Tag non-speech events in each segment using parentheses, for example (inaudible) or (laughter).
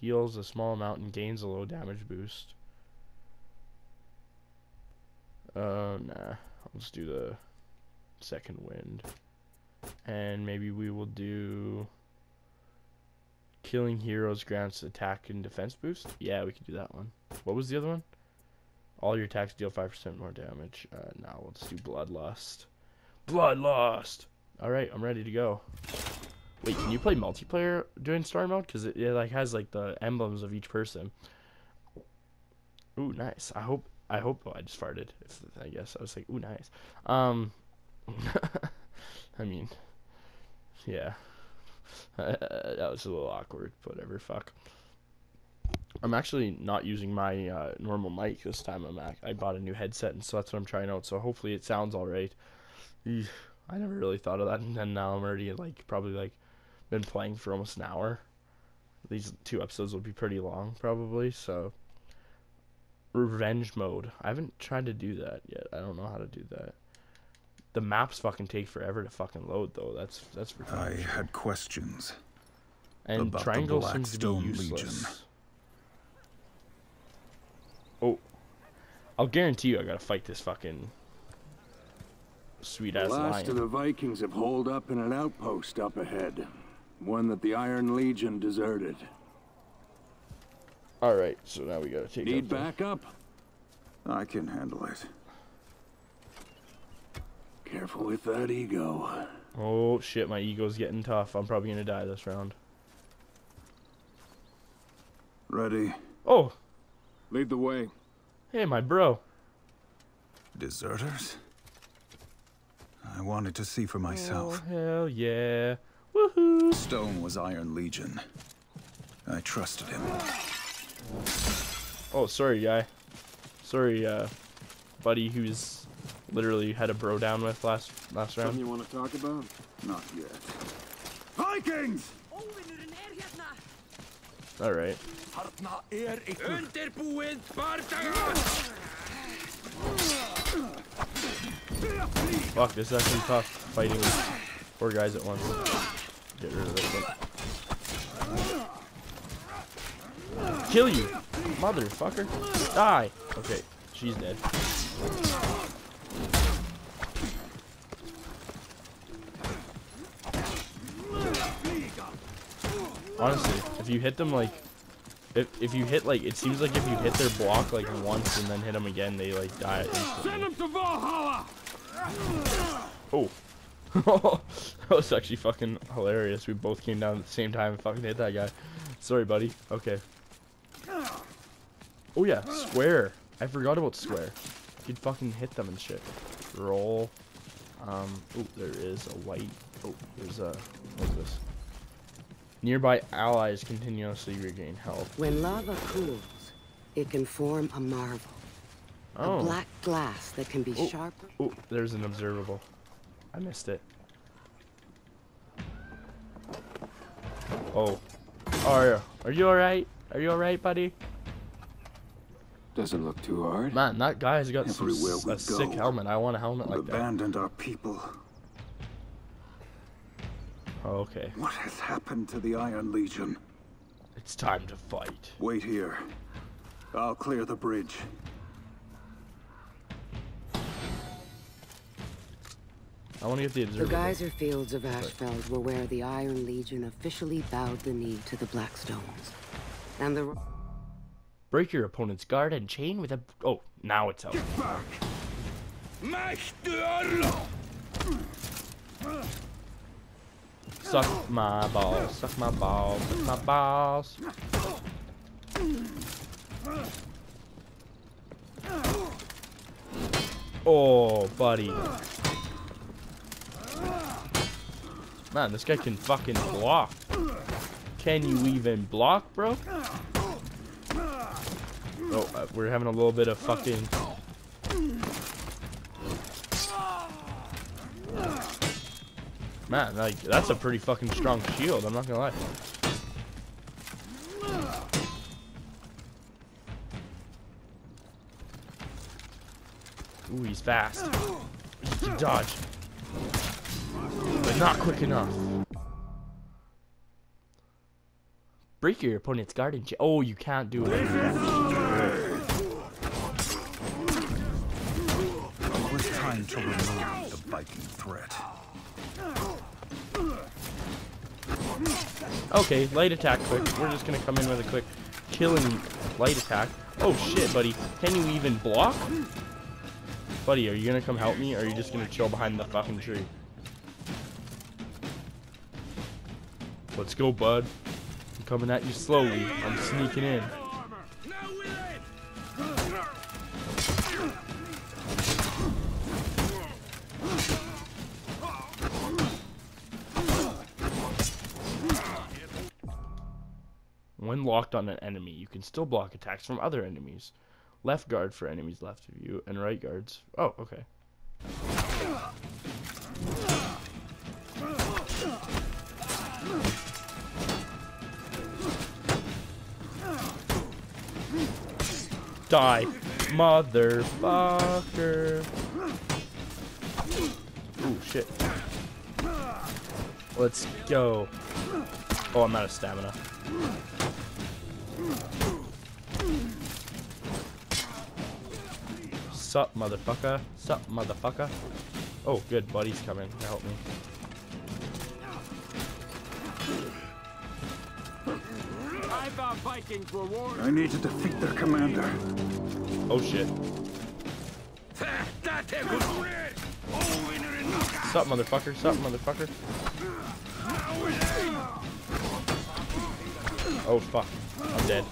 Heals a small amount and gains a low damage boost. Uh, nah. Let's do the second wind. And maybe we will do... Killing heroes grants attack and defense boost? Yeah, we can do that one. What was the other one? All your attacks deal 5% more damage. Uh, now we'll just do Bloodlust. Bloodlust! Alright, I'm ready to go. Wait, can you play multiplayer during story mode? Because it, it like has like the emblems of each person. Ooh, nice. I hope I hope oh, I just farted. If, I guess I was like, ooh, nice. Um, (laughs) I mean, yeah, (laughs) that was a little awkward. Whatever, fuck. I'm actually not using my uh, normal mic this time. I'm ac- I bought a new headset, and so that's what I'm trying out. So hopefully it sounds all right. I never really thought of that, and then now I'm already like probably like been playing for almost an hour. These two episodes will be pretty long, probably. So, revenge mode. I haven't tried to do that yet. I don't know how to do that. The maps fucking take forever to fucking load, though. That's that's for I sure. had questions. And about triangle seems to be useless. Legion. Oh, I'll guarantee you, I gotta fight this fucking sweet ass lion. The last of the Vikings have holed up in an outpost up ahead. One that the Iron Legion deserted. Alright, so now we gotta take Need backup? I can handle it. Careful with that ego. Oh shit, my ego's getting tough. I'm probably gonna die this round. Ready? Oh! Lead the way. Hey, my bro. Deserters? I wanted to see for myself. Oh, hell yeah. Woohoo! Stone was Iron Legion. I trusted him. Oh, sorry, guy. Sorry, uh, buddy who's literally had a bro down with last last round. Something you want to talk about? Not yet. Vikings! All right. Fuck, this is actually tough fighting four guys at once. Get rid of this one. Kill you! Motherfucker! Die! Okay, she's dead. Honestly, if you hit them like if, if you hit like it seems like if you hit their block like once and then hit them again they like die instantly. Send them to Valhalla. Oh. (laughs) that was actually fucking hilarious. We both came down at the same time and fucking hit that guy. Sorry, buddy. Okay. Oh yeah, square. I forgot about square. You could fucking hit them and shit. Roll. Um, oh, there is a white. Oh, there's a. What's this? Nearby allies continuously regain health. When lava cools, it can form a marvel. Oh. A black glass that can be oh. sharper. Oh, there's an observable. I missed it. Oh. Are you? Are you alright? Are you alright, buddy? Doesn't look too hard. Man, that guy's got some, a go, sick helmet. I want a helmet like abandoned that. Abandoned our people. Oh, okay. What has happened to the Iron Legion? It's time to fight. Wait here. I'll clear the bridge. I want to get the observer. The geyser fields of Ashfeld were where the Iron Legion officially bowed the knee to the Blackstones. And the... Break your opponent's guard and chain with a... Oh, now it's out. Get back! Suck my balls, suck my balls, suck my balls. Oh, buddy. Man, this guy can fucking block. Can you even block, bro? Oh, uh, we're having a little bit of fucking... Man, like, that's a pretty fucking strong shield, I'm not gonna lie. Ooh, he's fast. Dodge not quick enough. Break your opponent's guard cha- Oh, you can't do it. It was time to remove the Viking threat. Okay, light attack quick. We're just gonna come in with a quick killing light attack. Oh shit, buddy. Can you even block? Buddy, are you gonna come help me or are you just gonna chill behind the fucking tree? Let's go, bud. I'm coming at you slowly. I'm sneaking in. When locked on an enemy, you can still block attacks from other enemies. Left guard for enemies left of you, and right guards. Oh, okay. Die, motherfucker. Ooh, shit. Let's go. Oh, I'm out of stamina. Sup, motherfucker? Sup, motherfucker? Oh, good. Buddy's coming to help me. I thought Vikings were war. I need to defeat their commander. Oh, shit. Sup, motherfucker? Sup, motherfucker? Oh, fuck. I'm dead.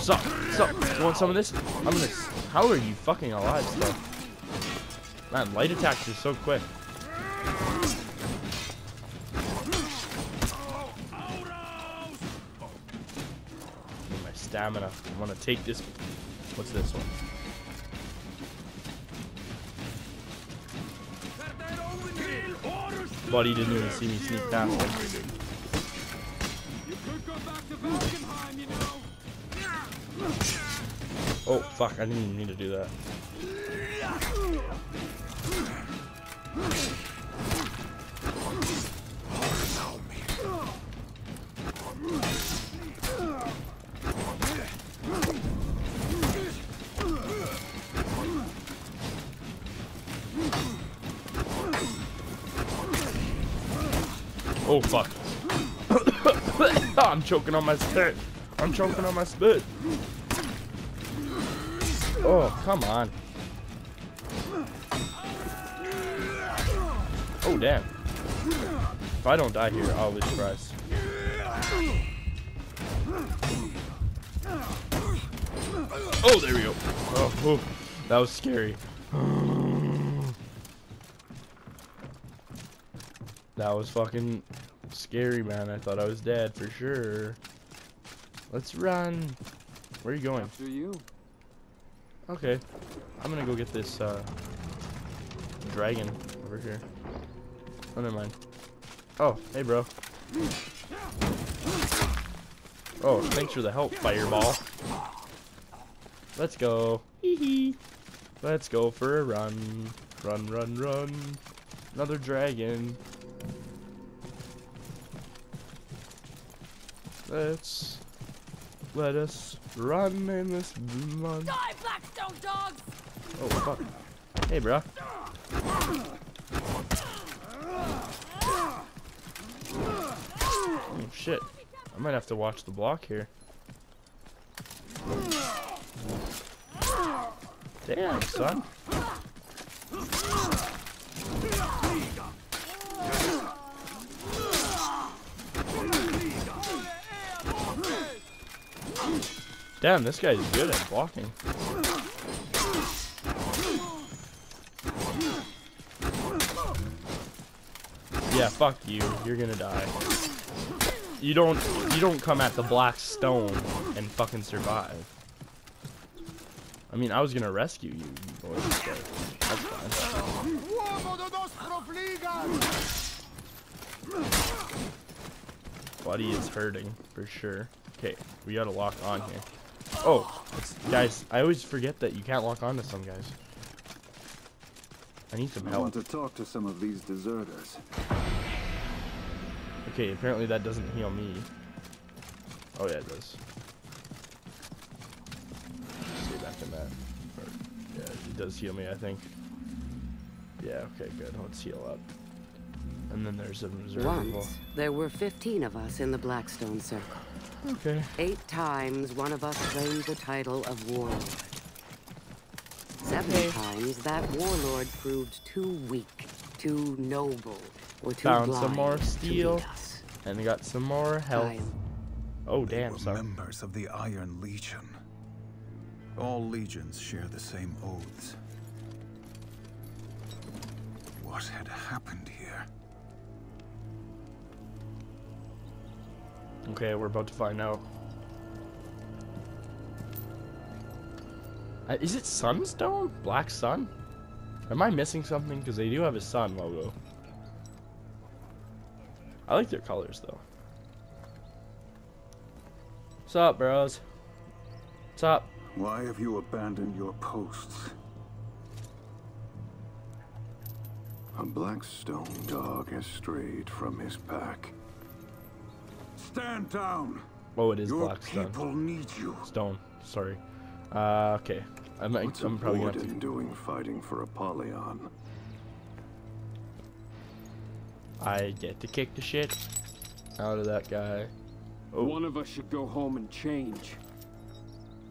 Sup, sup. You want some of this? I'm gonna. How are you fucking alive still? Man, light attacks are so quick. Stamina. I want to take this. What's this one? Buddy didn't even see me sneak past him. Oh, fuck. I didn't even need to do that. Oh, fuck. (coughs) I'm choking on my spit. I'm choking on my spit. Oh, come on. Oh, damn. If I don't die here, I'll be surprised. Oh, there we go. Oh, oh, that was scary. (sighs) That was fucking scary, man. I thought I was dead for sure. Let's run. Where are you going? After you. Okay. I'm gonna go get this uh dragon over here. Oh never mind. Oh, hey bro. Oh, thanks for the help, fireball. Let's go. Hee hee. Let's go for a run. Run, run, run. Another dragon. Let's let us run in this month. Die, Blackstone dogs! Oh fuck. Hey, bro. Oh shit. I might have to watch the block here. Damn, son. Damn, this guy's good at blocking. Yeah, fuck you. You're gonna die. You don't you don't come at the black stone and fucking survive. I mean, I was gonna rescue you, you boys, that's fine. Buddy is hurting for sure. Okay, we gotta lock on here. Oh, it's, guys, I always forget that you can't lock on to some guys. I need some I help. want to talk to some of these deserters. Okay, apparently that doesn't heal me. Oh yeah, it does. Stay back in that. Or, yeah, it does heal me, I think. Yeah, okay, good. Let's heal up. And then there's a reserve. Once, there were 15 of us in the Blackstone Circle. Okay. Eight times, one of us claimed the title of Warlord. Seven Okay. times, that Warlord proved too weak, too noble, or too Found blind some more steel. And we got some more health. Time. Oh They damn, were sorry. members of the Iron Legion. All legions share the same oaths. What had happened here? Okay, we're about to find out. Uh, is it Sunstone? Black Sun? Am I missing something? Because they do have a sun logo. I like their colors though. What's up, bros? What's up? Why have you abandoned your posts? A Blackstone dog has strayed from his pack. Stand down! Oh, it is Your Black Sun. people need you. Stone. Sorry. Uh, okay. I'm, What's I'm probably gonna have warden to. doing fighting for Apollyon? I get to kick the shit out of that guy. Oh. One of us should go home and change.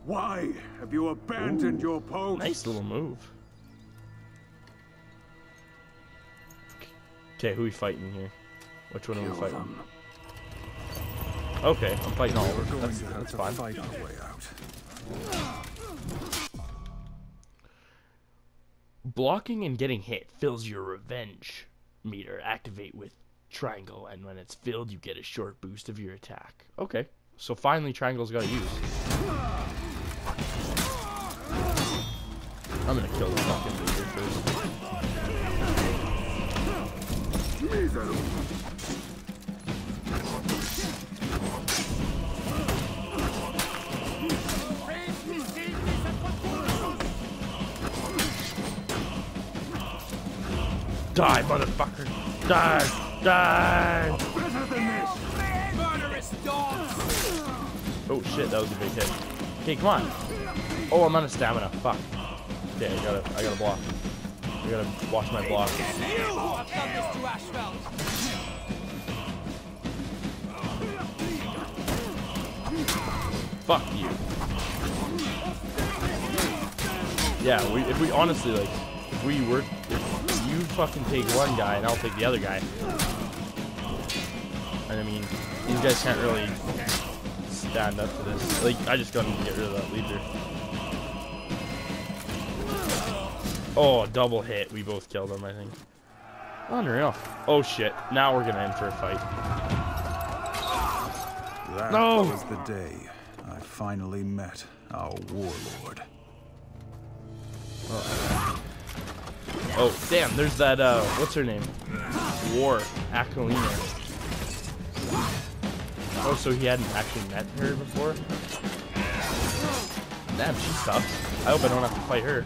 Why have you abandoned Ooh, your post? Nice little move. Okay, who we fighting here? Which one are we fighting? them. Okay, I'm fighting all of them. That's, that's fine. fight our way out. Blocking and getting hit fills your revenge meter. Activate with triangle, and when it's filled, you get a short boost of your attack. Okay, so finally, triangle's got to use. I'm gonna kill the fucking leader first. Die, motherfucker! Die! Die! Oh shit, that was a big hit. Okay, come on. Oh, I'm out of stamina. Fuck. Okay, I gotta, I gotta block. I gotta watch my block. Fuck you. Yeah, we, if we honestly like, if we if you fucking take one guy and I'll take the other guy. And I mean, these guys can't really stand up to this. Like, I just gotta get rid of that leader. Oh, double hit. We both killed him, I think. Unreal. Oh shit. Now we're gonna end for a fight. That No! was the day I finally met our warlord. Oh, damn, there's that, uh, what's her name? War, Aquilina. Oh, so he hadn't actually met her before? Damn, she's tough. I hope I don't have to fight her.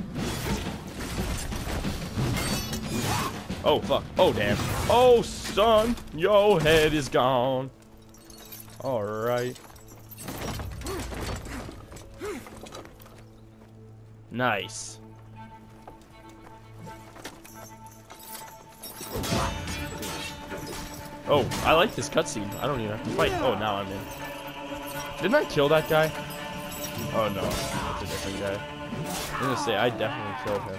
Oh, fuck. Oh, damn. Oh, son, your head is gone. Alright. Nice. Oh, I like this cutscene. I don't even have to fight. Oh, now I'm in. Didn't I kill that guy? Oh no, that's a different guy. I'm gonna say I definitely killed him.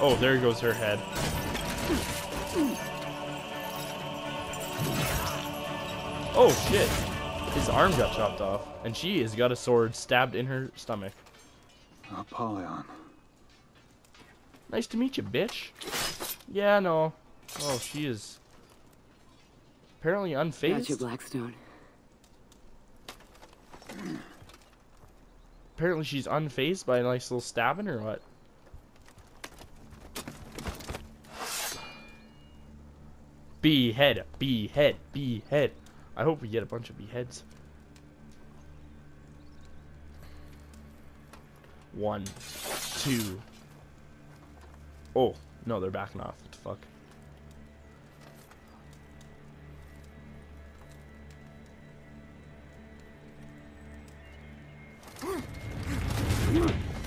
Oh, there goes her head. Oh shit! His arm got chopped off, and she has got a sword stabbed in her stomach. Apollyon. Nice to meet you, bitch. Yeah, no. Oh, she is apparently Got you, unfazed. Blackstone. Apparently she's unfazed by a nice little stabbing or what? Behead, behead, behead. I hope we get a bunch of beheads. One, two, Oh, no, they're backing off. What the fuck?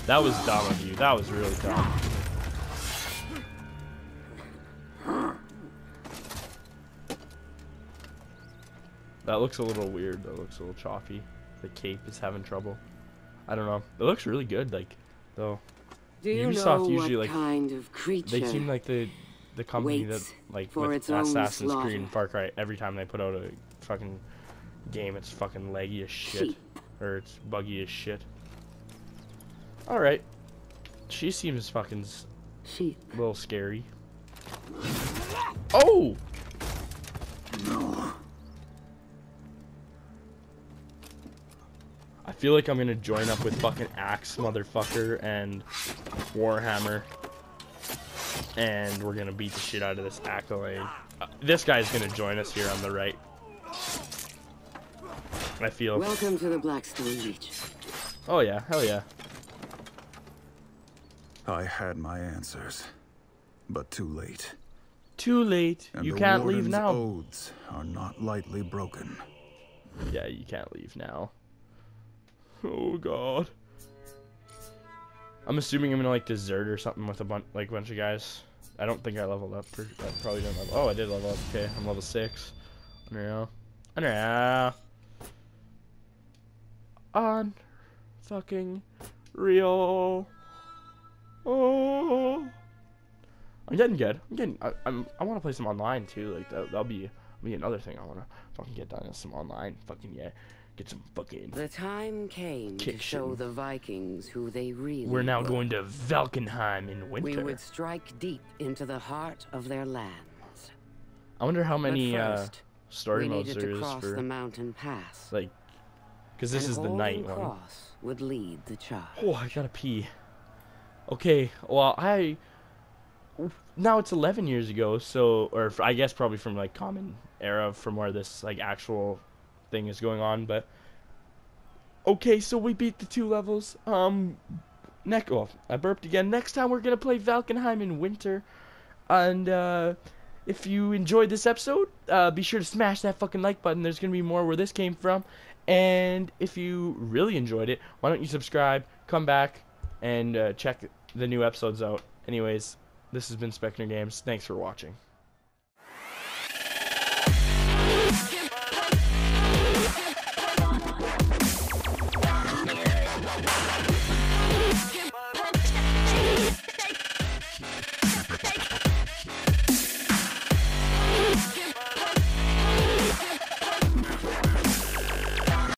That was dumb of you. That was really dumb. That looks a little weird. That looks a little choppy. The cape is having trouble. I don't know. It looks really good, like, though. Do you Ubisoft know usually, what like, kind of creature They seem like the the company that like for with Assassin's Creed and. Far Cry. Every time they put out a fucking game, it's fucking leggy as shit sheep? or it's buggy as shit. All right, she seems fucking s- Sheep. a little scary. Oh, No. I feel like I'm gonna join up with fucking Axe, motherfucker, and Warhammer, and we're gonna beat the shit out of this accolade. Uh, this guy's gonna join us here on the right. I feel. Welcome to the Blackstone Legion. Oh yeah, hell yeah. I had my answers, but too late. Too late. And you can't leave now. oaths are not lightly broken. Yeah, you can't leave now. Oh god. I'm assuming I'm gonna like desert or something with a bunch like bunch of guys. I don't think I leveled up. I probably didn't level. Oh, I did level up. Okay, I'm level six. Unreal. Unreal. On fucking real. Oh. I'm getting good. I'm getting. I, I'm. I want to play some online too. Like that. That'll be. Be another thing I want to fucking get done is some online. Fucking yeah. Get some fucking. The time came to show the Vikings who they really We're now were. going to Valkenheim in winter. We would strike deep into the heart of their lands. I wonder how many uh, first, story we modes needed there to cross for the mountain pass. like, because this is the night one. cross would lead the charge. Oh, I gotta pee. Okay, well, I. Now it's 11 years ago, so. Or I guess probably from, like, common era from where this, like, actual thing is going on, but. Okay, so we beat the two levels. Um. Next. Well, I burped again. Next time we're gonna play Valkenheim in winter. And, uh. If you enjoyed this episode, uh, be sure to smash that fucking like button. There's gonna be more where this came from. And if you really enjoyed it, why don't you subscribe, come back, and uh, check the new episodes out. Anyways, this has been Specknure Games. Thanks for watching.